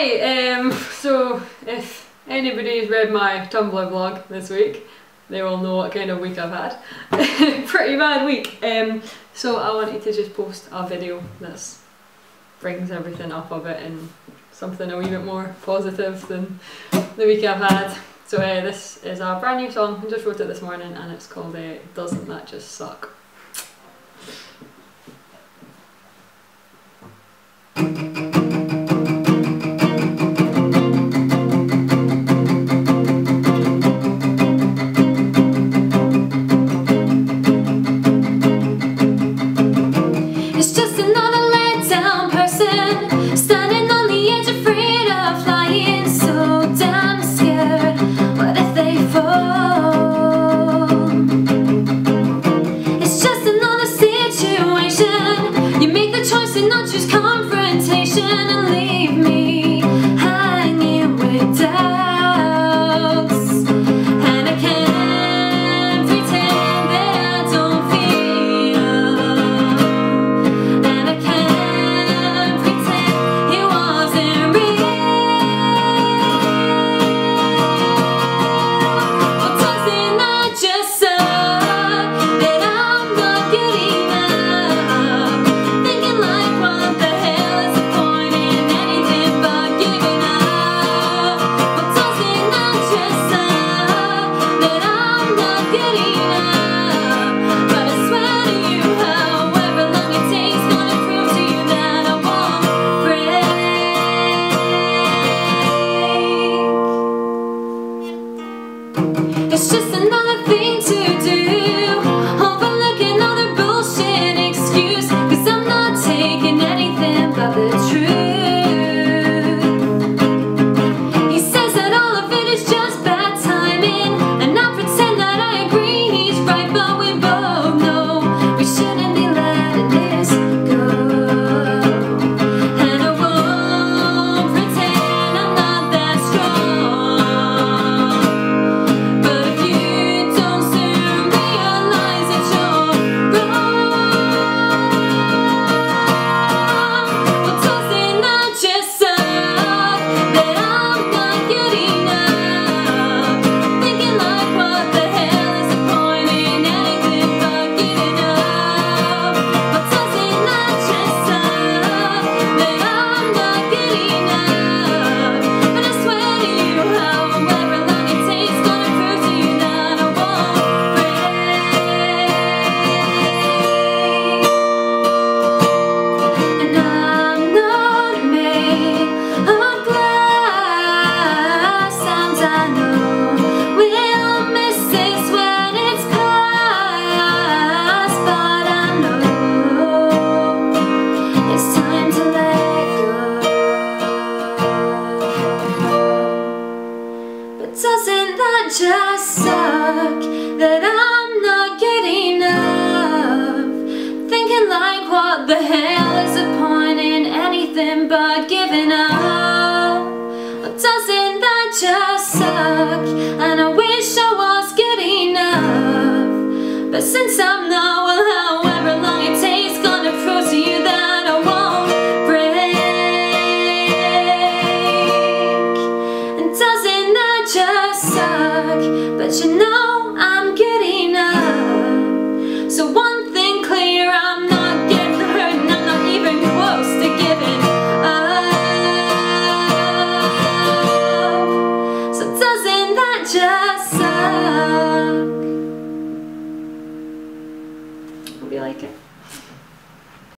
Hi! Um, so, if anybody's read my Tumblr blog this week, they will know what kind of week I've had. Pretty bad week. Um, so I wanted to just post a video that brings everything up of it and something a wee bit more positive than the week I've had. So uh, this is a brand new song, I just wrote it this morning and it's called uh, Doesn't That Just Suck. It's just Doesn't that just suck that I'm not getting enough? Thinking like what the hell is the point in anything but giving up? Doesn't that just suck? And I wish I was getting enough But since I'm But you know